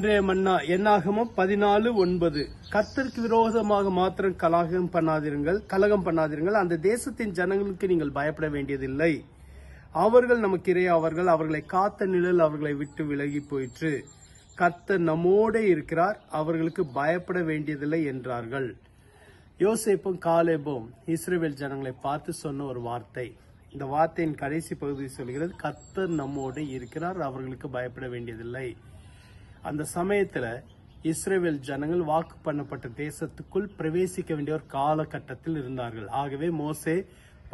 மன்னா என்னாகமும் பதினாலு ஒன்பது. கத்திற்கு விரோதமாக மாத்திரம் கலகம் பண்ணாதிருங்கள் கலகம் பண்ணாதிருங்கள். அந்த தேசத்தின் ஜனங்களுக்கு நீங்கள் பயப்பட வேண்டியதில்லை. அவர்கள் நமக்கு இறையா அவர்கள் அவர்களை காத்த நிழல் அவர்களை விட்டு விலகி போயிற்று. கர்த்தர் நம்மோடே இருக்கிறார். அவர்களுக்கு பயப்பட வேண்டியதில்லை என்றார்கள். யோசேப்பும் காலேபும் இஸ்ரேவேல் ஜனங்களை பார்த்து சொன்ன ஒரு வார்த்தை. இந்த வார்த்தையின் கடைசி பகுதி சொல்கிறது கர்த்தர் நம்மோடு இருக்கிறார். அவர்களுக்கு பயப்பட வேண்டியதில்லை. அந்த சமயத்துல இஸ்ரேவேல் ஜனங்கள் வாக்கு பண்ணப்பட்ட தேசத்துக்குள் பிரவேசிக்க வேண்டிய ஒரு காலகட்டத்தில் இருந்தார்கள். ஆகவே மோசே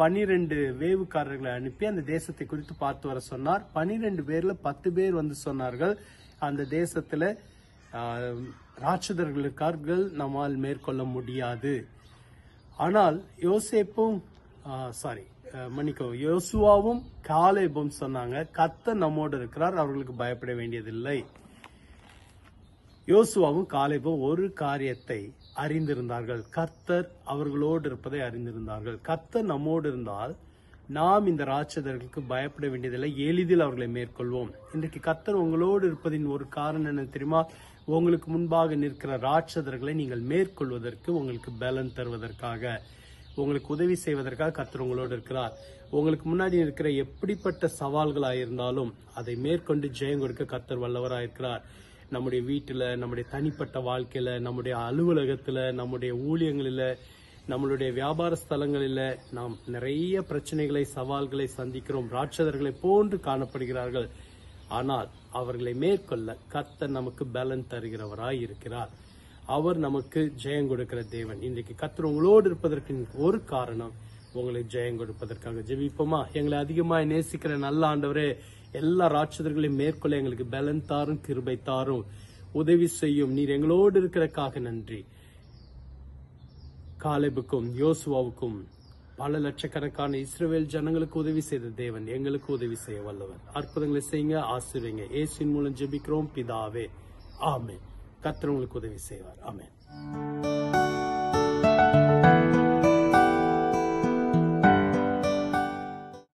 பனிரெண்டு வேவுக்காரர்களை அனுப்பி அந்த தேசத்தை குறித்து பார்த்து வர சொன்னார். பனிரெண்டு பேர்ல பத்து பேர் வந்து சொன்னார்கள். அந்த தேசத்துல ராட்சதர்களுக்கார்கள் நம்மால் மேற்கொள்ள முடியாது. ஆனால் யோசேப்பும் சாரி மன்னிக்கோ யோசுவாவும் காலேபும் சொன்னாங்க. கத்த நம்மோடு இருக்கிறார். அவர்களுக்கு பயப்பட வேண்டியதில்லை. யோசுவாவும் காலேபும் ஒரு காரியத்தை அறிந்திருந்தார்கள். கர்த்தர் அவர்களோடு இருப்பதை அறிந்திருந்தார்கள். கர்த்தர் நம்மோடு இருந்தால் நாம் இந்த ராட்சதர்களுக்கு பயப்பட வேண்டியதில்லை. எளிதில் அவர்களை மேற்கொள்வோம். இன்றைக்கு கர்த்தர் உங்களோடு இருப்பதின் ஒரு காரணம் என்ன தெரியுமா? உங்களுக்கு முன்பாக நிற்கிற ராட்சதர்களை நீங்கள் மேற்கொள்வதற்கு உங்களுக்கு பலன் தருவதற்காக உங்களுக்கு உதவி செய்வதற்காக கர்த்தர் உங்களோடு இருக்கிறார். உங்களுக்கு முன்னாடி இருக்கிற எப்படிப்பட்ட சவால்களாக இருந்தாலும் அதை மேற்கொண்டு ஜெயம் கொடுக்க கர்த்தர் வல்லவராக இருக்கிறார் நம்முடைய வீட்டில் நம்முடைய தனிப்பட்ட வாழ்க்கையில் நம்முடைய அலுவலகத்தில் நம்முடைய ஊழியங்களில் நம்மளுடைய வியாபார ஸ்தலங்களில் நாம் நிறைய பிரச்சனைகளை சவால்களை சந்திக்கிறோம். ராட்சதர்களை போன்று காணப்படுகிறார்கள். ஆனால் அவர்களை மேற்கொள்ள கத்த நமக்கு பலன் தருகிறவராய் இருக்கிறார் அவர் நமக்கு ஜெயம் கொடுக்கிற தேவன். இன்றைக்கு கர்த்தர் உங்களோடு இருப்பதற்கு ஒரு காரணம் உங்களை ஜெயம் கொடுப்பதற்காக ஜெபிப்போமா? எங்களை அதிகமாக நேசிக்கிற நல்ல ஆண்டவரே எல்லா ராட்சதர்களையும் மேற்கொள்ள எங்களுக்கு பலன் தாரும் கிருபை தாரும். உதவி செய்யும். நீர் எங்களோடு இருக்கிறக்காக நன்றி. காலேபுக்கும் யோசுவாவுக்கும் பல லட்சக்கணக்கான இஸ்ரேல் ஜனங்களுக்கு உதவி செய்த தேவன் எங்களுக்கு உதவி செய்ய வல்லவர். அற்புதங்களை செய்யுங்க ஆசிரியங்க ஏசின் மூலம் ஜெபிக்கிறோம் பிதாவே. ஆமே கத்திரவங்களுக்கு உதவி செய்வார். ஆமென்.